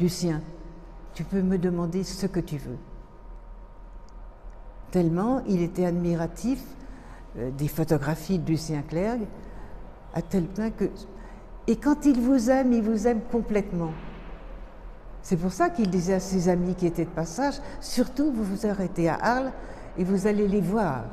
Lucien, tu peux me demander ce que tu veux. Tellement il était admiratif euh, des photographies de Lucien Clerc, à tel point que... Et quand il vous aime, il vous aime complètement. C'est pour ça qu'il disait à ses amis qui étaient de passage, surtout vous vous arrêtez à Arles et vous allez les voir.